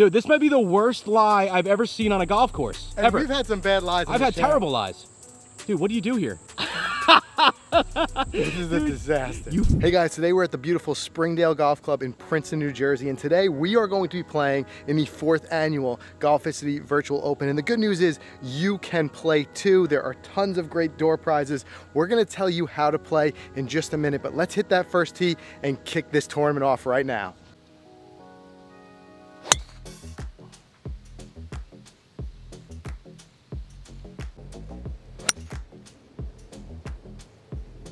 Dude, this might be the worst lie I've ever seen on a golf course. And ever. We've had some bad lies. I've had channel. terrible lies. Dude, what do you do here? This is a disaster. You- Hey guys, today we're at the beautiful Springdale Golf Club in Princeton, New Jersey, and today we are going to be playing in the fourth annual Golficity Virtual Open. And the good news is you can play too. There are tons of great door prizes. We're gonna tell you how to play in just a minute, but let's hit that first tee and kick this tournament off right now.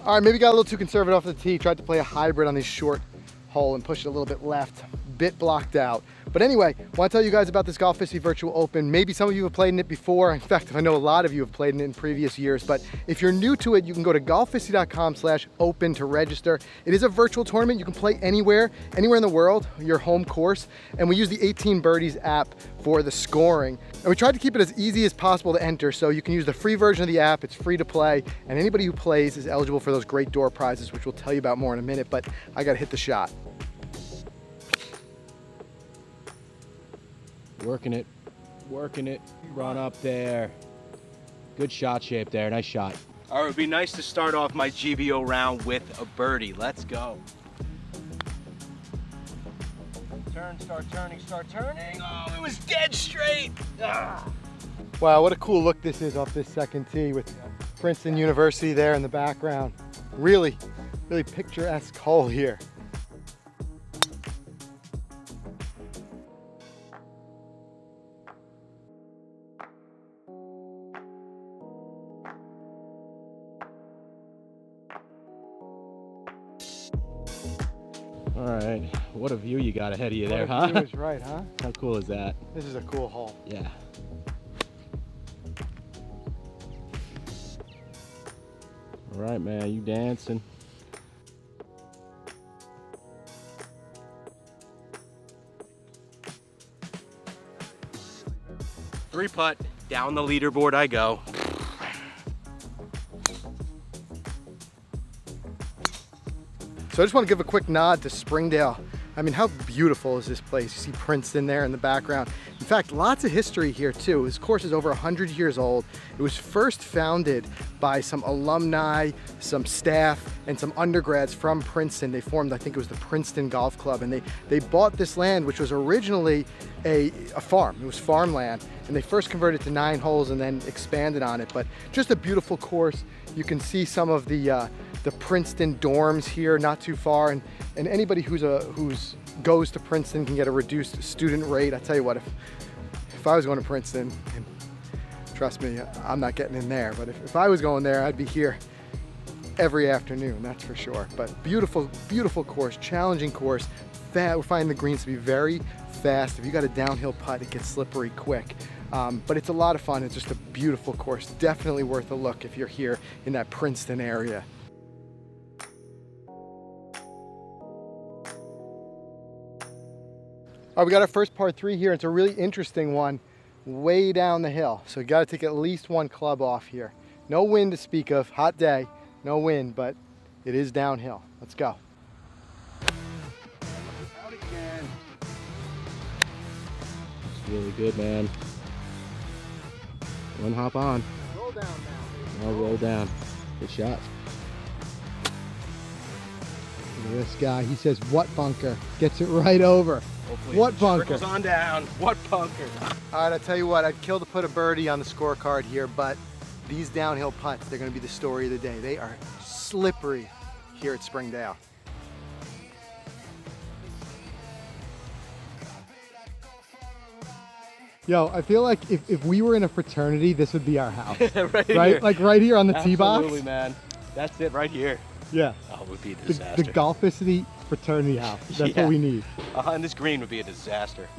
All right, maybe got a little too conservative off the tee. Tried to play a hybrid on this short hole and push it a little bit left. Bit blocked out. But anyway, want to tell you guys about this Golf Golficity Virtual Open. Maybe some of you have played in it before. In fact, I know a lot of you have played in it in previous years. But if you're new to it, you can go to golficity.com slash open to register. It is a virtual tournament. You can play anywhere, anywhere in the world, your home course. And we use the 18 Birdies app for the scoring. And we tried to keep it as easy as possible to enter. So you can use the free version of the app. It's free to play. And anybody who plays is eligible for those great door prizes, which we'll tell you about more in a minute. But I got to hit the shot. Working it, working it, run up there. Good shot shape there, nice shot. All right, it'd be nice to start off my GVO round with a birdie. Let's go. Turn, start turning, start turning. Oh, it was dead straight. Ah. Wow, what a cool look this is off this second tee with Princeton University there in the background. Really, really picturesque hole here. All right, what a view you got ahead of you there, What if huh? he was right, huh? How cool is that? This is a cool hole. Yeah. All right, man, you dancing. Three putt, down the leaderboard I go. So I just want to give a quick nod to Springdale. I mean, how beautiful is this place? You see Princeton there in the background. In fact, lots of history here too. This course is over 100 years old. It was first founded by some alumni, some staff, and some undergrads from Princeton. They formed, I think it was the Princeton Golf Club, and they, they bought this land, which was originally a, a farm. It was farmland, and they first converted to nine holes and then expanded on it. But just a beautiful course. You can see some of the uh, the Princeton dorms here, not too far, and and anybody who's a who's goes to Princeton can get a reduced student rate. I tell you what, if if I was going to Princeton, and trust me, I'm not getting in there, but if, if I was going there, I'd be here every afternoon, that's for sure. But beautiful, beautiful course, challenging course. Fa we're finding the greens to be very fast. If you got a downhill putt, it gets slippery quick. Um, but it's a lot of fun. It's just a beautiful course. Definitely worth a look if you're here in that Princeton area. All right, we got our first part three here. It's a really interesting one way down the hill. So you got to take at least one club off here. No wind to speak of, hot day, no wind, but it is downhill. Let's go. Out again. It's really good, man. One hop on. Roll down now. I'll roll down. Good shot. Look at this guy. He says, what bunker? Gets it right over. Hopefully What bunker? on down. What bunker? All right, I tell you what, I'd kill to put a birdie on the scorecard here, but these downhill putts, they're gonna be the story of the day. They are slippery here at Springdale. Yo, I feel like if, if we were in a fraternity, this would be our house. right, right? here. Like right here on the tee box. Absolutely, man. That's it right here. Yeah. Oh, it would be a The, disaster. the Golficity fraternity house. That's Yeah. what we need. Uh, and this green would be a disaster.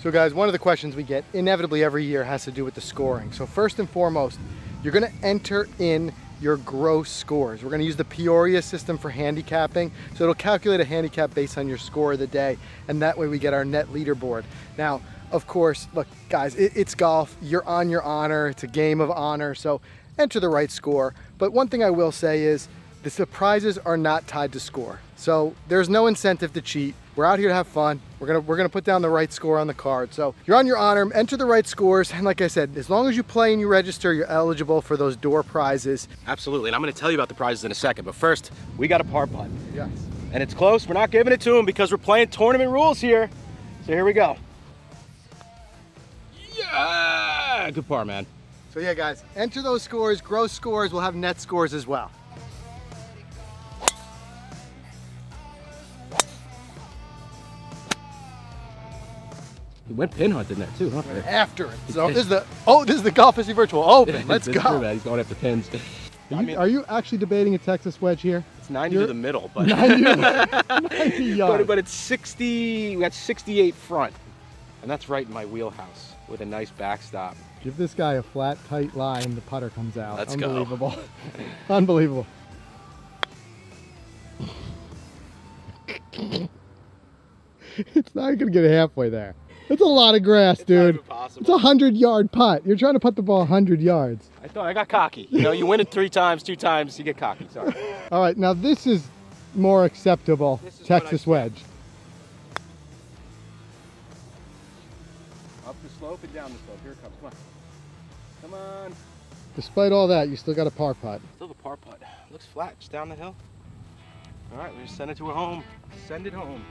So guys, one of the questions we get inevitably every year has to do with the scoring. So first and foremost, you're gonna enter in your gross scores. We're gonna use the Peoria system for handicapping. So it'll calculate a handicap based on your score of the day. And that way we get our net leaderboard. Now, of course, look guys, it, it's golf. You're on your honor. It's a game of honor. So enter the right score. But one thing I will say is the surprises are not tied to score. So there's no incentive to cheat. We're out here to have fun. We're gonna we're gonna put down the right score on the card. So you're on your honor, enter the right scores, and like I said, as long as you play and you register, you're eligible for those door prizes. Absolutely, and I'm gonna tell you about the prizes in a second, but first, we got a par putt. Yes. And it's close, we're not giving it to him because we're playing tournament rules here. So here we go. Yeah, good par, man. So yeah, guys, enter those scores, gross scores, we'll have net scores as well. He went pin hunting there too, huh? After it. So this is the oh, this is the Golficity Virtual Open. Let's go. Man. He's going after pins. Are you, I mean, are you, actually debating a Texas wedge here? It's 90 You're, to the middle, but 90, 90 yards. But, but it's 60. We got 68 front, and that's right in my wheelhouse with a nice backstop. Give this guy a flat, tight line. The putter comes out. Let's Unbelievable. Go. Unbelievable. it's not going to get halfway there. It's a lot of grass, it's dude. It's a hundred yard putt. You're trying to putt the ball hundred yards. I thought I got cocky. You know, you win it three times, two times, you get cocky. Sorry. All right, now this is more acceptable is Texas wedge. Up the slope and down the slope. Here it comes. Come on. Come on. Despite all that, you still got a par putt. Still a par putt. Looks flat, just down the hill. All right, we just send it to a home. Send it home.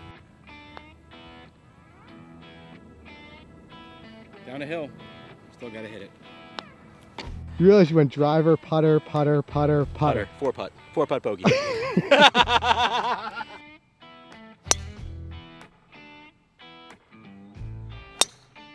Down a hill. Still got to hit it. You realize you went driver, putter, putter, putter, putter. Putter, four putt. Four putt bogey.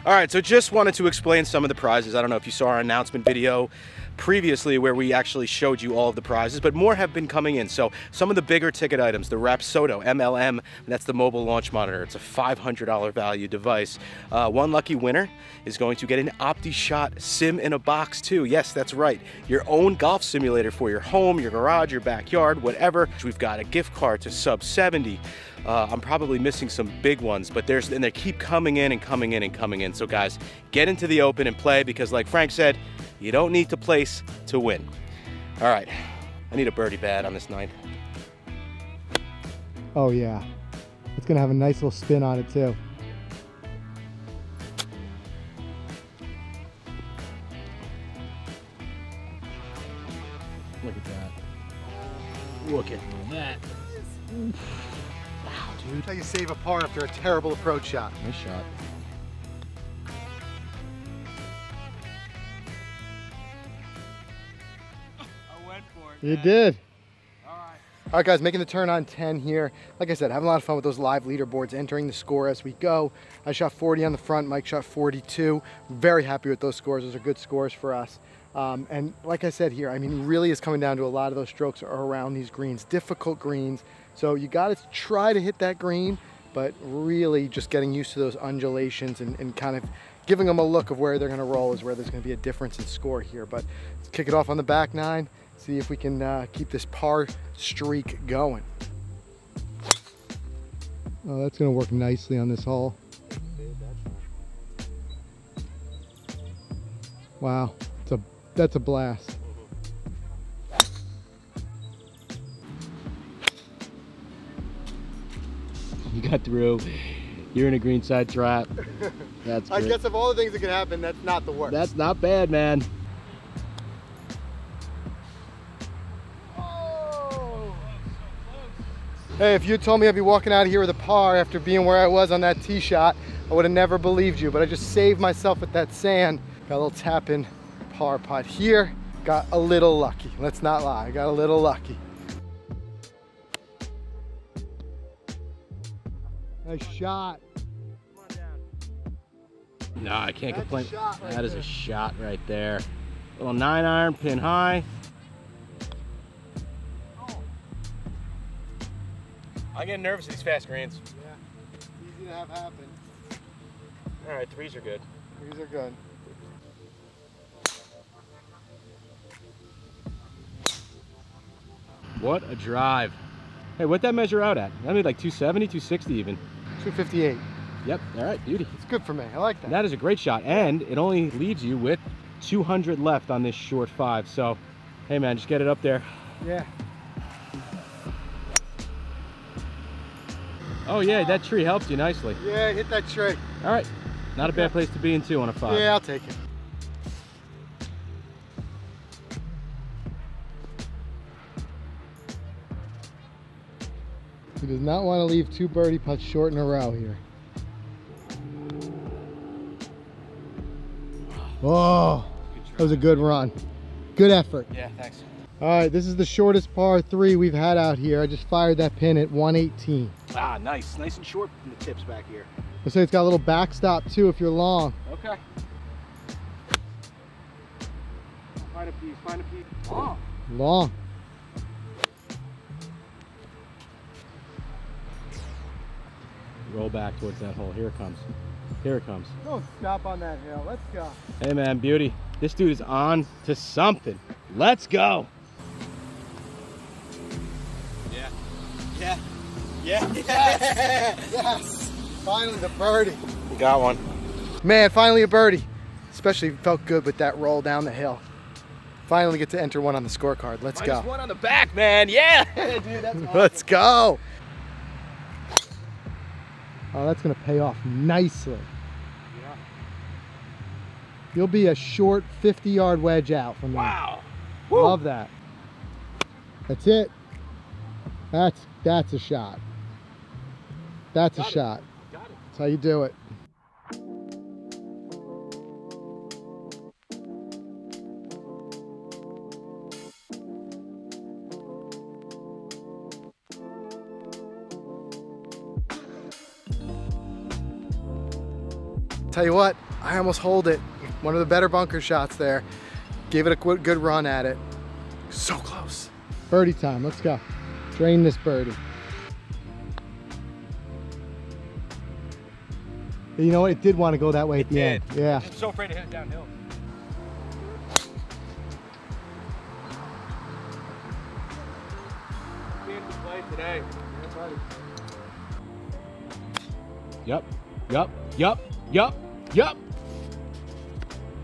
All right, so just wanted to explain some of the prizes. I don't know if you saw our announcement video previously where we actually showed you all of the prizes, but more have been coming in. So some of the bigger ticket items, the Rapsodo MLM, that's the mobile launch monitor. It's a $500 value device. Uh, one lucky winner is going to get an OptiShot sim in a box too. Yes, that's right. Your own golf simulator for your home, your garage, your backyard, whatever. We've got a gift card to Sub 70. Uh, I'm probably missing some big ones, but there's and they keep coming in and coming in and coming in. So guys, get into the open and play because like Frank said, you don't need to place to win. All right, I need a birdie bad on this ninth. Oh yeah, it's gonna have a nice little spin on it too. Wow, dude. How you save a par after a terrible approach shot. Nice shot. I went for it, you did. All right. All right, guys, making the turn on 10 here. Like I said, having a lot of fun with those live leaderboards, entering the score as we go. I shot 40 on the front, Mike shot 42. Very happy with those scores. Those are good scores for us. Um, and like I said here, I mean, really is coming down to a lot of those strokes are around these greens, difficult greens. So you got to try to hit that green, but really just getting used to those undulations and, and kind of giving them a look of where they're going to roll is where there's going to be a difference in score here. But let's kick it off on the back nine see if we can uh, keep this par streak going. Oh, that's gonna work nicely on this hole. Wow, it's a that's a blast. Through. You're in a greenside trap. That's I guess of all the things that could happen, that's not the worst. That's not bad, man. Hey, if you told me I'd be walking out of here with a par after being where I was on that tee shot, I would have never believed you, but I just saved myself with that sand. Got a little tap in par putt here. Got a little lucky. Let's not lie, I got a little lucky. Nice shot. No, I can't That's complain. Right that is a shot right there. Little nine iron, pin high. Oh. I get nervous at these fast greens. Yeah, easy to have happen. All right, threes are good. Threes are good. What a drive. Hey, what'd that measure out at? That made like 270, 260 even. 258. Yep, all right, beauty. It's good for me, I like that. That is a great shot, and it only leaves you with 200 left on this short five, so Hey man, just get it up there. Yeah. Oh yeah, that tree helps you nicely. Yeah, hit that tree. All right, not a bad place to be in two on a five. Yeah, I'll take it. He does not want to leave two birdie putts short in a row here. Oh, that was a good run. Good effort. Yeah, thanks. All right, this is the shortest par three we've had out here. I just fired that pin at 118. Ah, nice, nice and short from the tips back here. Let's say it's got a little backstop too if you're long. Okay. Find a piece, find a piece. Oh. Long. Roll back towards that hole. Here it comes. Here it comes. Don't stop on that hill. Let's go. Hey man, beauty. This dude is on to something. Let's go. Yeah. Yeah. Yeah. Yes. Finally the birdie. We got one. Man, finally a birdie. Especially felt good with that roll down the hill. Finally get to enter one on the scorecard. Let's Minus go. one on the back, man. Yeah. Dude, that's Let's go. Oh, that's gonna pay off nicely. Yeah. You'll be a short 50 yard wedge out from there. Wow. Woo. Love that. That's it. That's that's a shot. That's Got a it. shot. Got it. That's how you do it. Tell you what, I almost hold it. One of the better bunker shots there. Gave it a good run at it. So close. Birdie time, let's go. Drain this birdie. You know what? It did want to go that way at the did. end. Yeah. I'm so afraid to hit it downhill. today. Yep. Yep. Yep. Yep. Yep.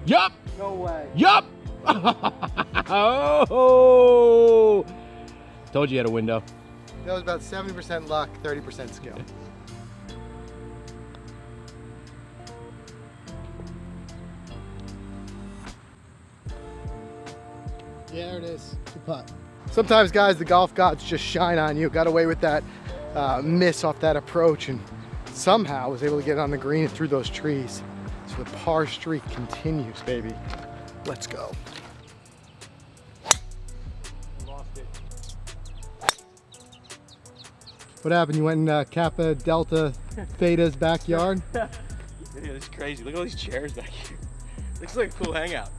Yep. No way. Yup! oh! Told you you had a window. That was about 70% luck, 30% skill. Yeah, there it is. Good putt. Sometimes, guys, the golf gods just shine on you. Got away with that uh, miss off that approach and somehow was able to get on the green and through those trees. So the par streak continues, baby. Let's go. Lost it. What happened? You went in uh, Kappa Delta Theta's backyard? Yeah, this is crazy. Look at all these chairs back here. Looks like a cool hangout.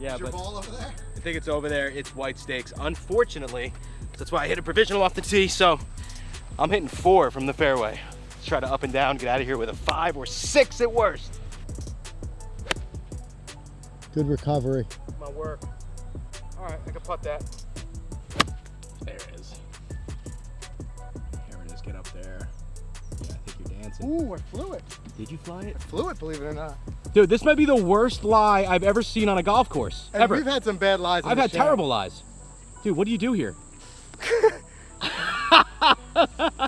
Yeah, but ball over there? I think it's over there. It's white stakes. Unfortunately, that's why I hit a provisional off the tee. So I'm hitting four from the fairway. Let's try to up and down, get out of here with a five or six at worst. Good recovery. My work. All right, I can putt that. There it is. Here it is. Get up there. Yeah, I think you're dancing. Ooh, I flew it. Did you fly it? I Flew it, believe it or not. Dude, this might be the worst lie I've ever seen on a golf course. And ever. we've had some bad lies. I've had channel. terrible lies. Dude, what do you do here?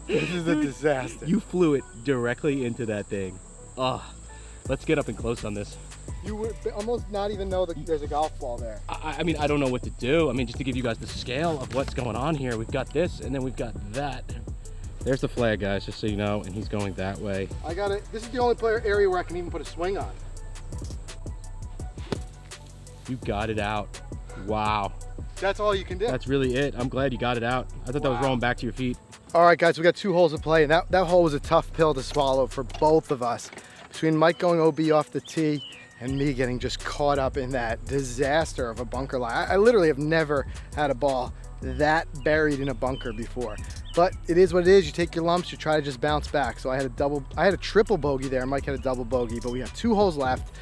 This is a disaster. You flew it directly into that thing. Ugh. Let's get up and close on this. You would almost not even know that there's a golf ball there. I, I mean, I don't know what to do. I mean, just to give you guys the scale of what's going on here, we've got this and then we've got that. There's the flag, guys, just so you know, and he's going that way. I got it. This is the only player area where I can even put a swing on. You got it out. Wow. That's all you can do. That's really it. I'm glad you got it out. I thought that was rolling back to your feet. All right, guys, we got two holes to play, and that, that hole was a tough pill to swallow for both of us. Between Mike going OB off the tee and me getting just caught up in that disaster of a bunker lie. I, literally have never had a ball that buried in a bunker before. But it is what it is. You take your lumps, you try to just bounce back. So I had a double, I had a triple bogey there. Mike had a double bogey, but we have two holes left.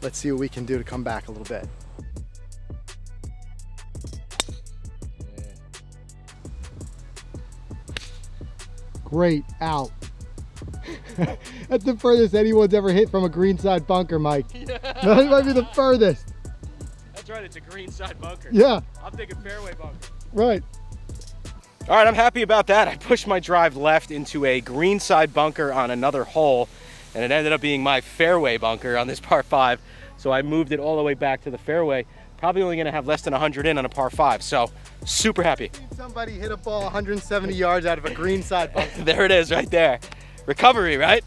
Let's see what we can do to come back a little bit. Great out. That's the furthest anyone's ever hit from a greenside bunker, Mike. That might be the furthest. That's right. It's a greenside bunker. Yeah, I'm thinking fairway bunker. right. All right, I'm happy about that. I pushed my drive left into a greenside bunker on another hole, and it ended up being my fairway bunker on this par five. So I moved it all the way back to the fairway. Probably only gonna have less than 100 in on a par five. So super happy. Somebody hit a ball 170 yards out of a greenside bunker. there it is right there. Recovery, right?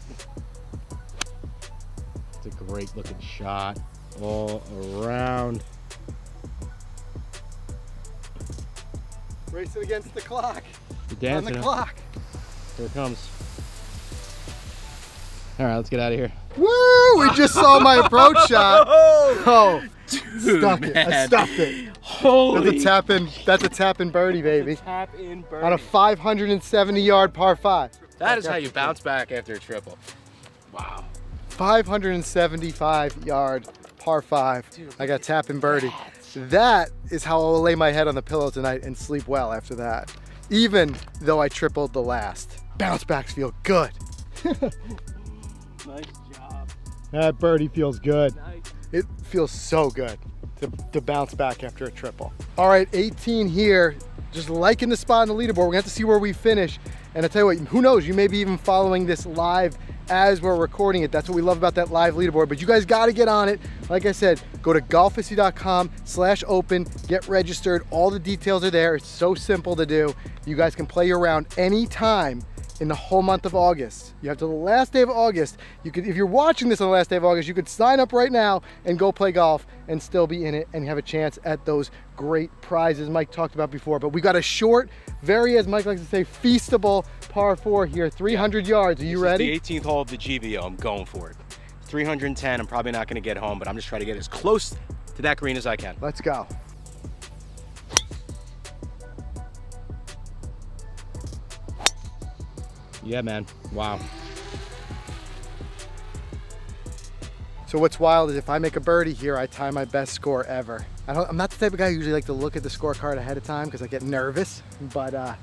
It's a great looking shot all around. Racing against the clock. You're On the clock. Here it comes. All right, let's get out of here. Woo! We just saw my approach shot. Oh, oh Dude, stuck it. I man. stuffed it. Holy. That's a tap in. That's a tap in birdie, baby. Tap in birdie. On a 570 yard par five. That is how you bounce back after a triple. Wow. 575 yard par five. Dude, I got tap in birdie. That is how I will lay my head on the pillow tonight and sleep well after that. Even though I tripled the last. Bounce backs feel good. Nice job. That birdie feels good. Nice. It feels so good to, to bounce back after a triple. All right, 18 here. Just liking the spot on the leaderboard. We're gonna have to see where we finish. And I tell you what, who knows? You may be even following this live as we're recording it. That's what we love about that live leaderboard. But you guys got to get on it. Like I said, go to golficity.com slash open, get registered. All the details are there. It's so simple to do. You guys can play your round anytime in the whole month of August. You have to the last day of August. You could, if you're watching this on the last day of August, you could sign up right now and go play golf and still be in it and have a chance at those great prizes Mike talked about before. But we got a short, very, as Mike likes to say, feastable par four here, 300 yards. Are you This ready? The 18th hole of the GVO. I'm going for it. 310. I'm probably not going to get home, but I'm just trying to get as close to that green as I can. Let's go. Yeah, man. Wow. So what's wild is if I make a birdie here, I tie my best score ever. I I'm not the type of guy who usually like to look at the scorecard ahead of time because I get nervous, but uh,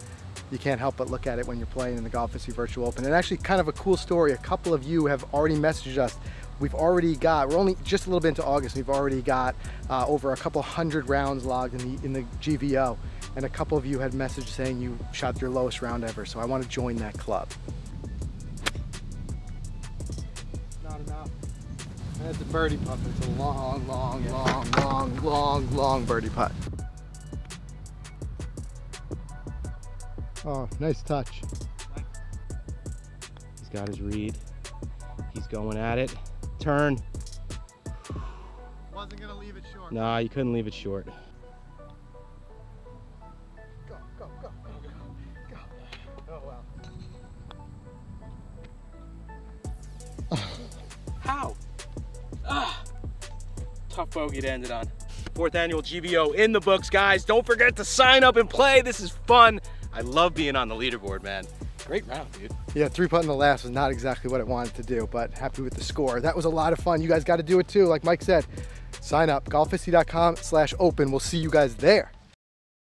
you can't help but look at it when you're playing in the Golficity Virtual Open. And actually kind of a cool story. A couple of you have already messaged us. We've already got, we're only just a little bit into August. We've already got uh, over a couple hundred rounds logged in the, in the GVO. And a couple of you had messaged saying you shot your lowest round ever. So I want to join that club. Not enough. That's a birdie putt. It's a long, long, long, long, long, long birdie putt. Oh, nice touch. He's got his read. He's going at it. Turn. Wasn't gonna leave it short. Nah, you couldn't leave it short. Tough bogey to end it on. Fourth annual GVO in the books, guys. Don't forget to sign up and play. This is fun. I love being on the leaderboard, man. Great round, dude. Yeah, three putt in the last was not exactly what I wanted to do, but happy with the score. That was a lot of fun. You guys got to do it too. Like Mike said, sign up, golficity.com slash open. We'll see you guys there.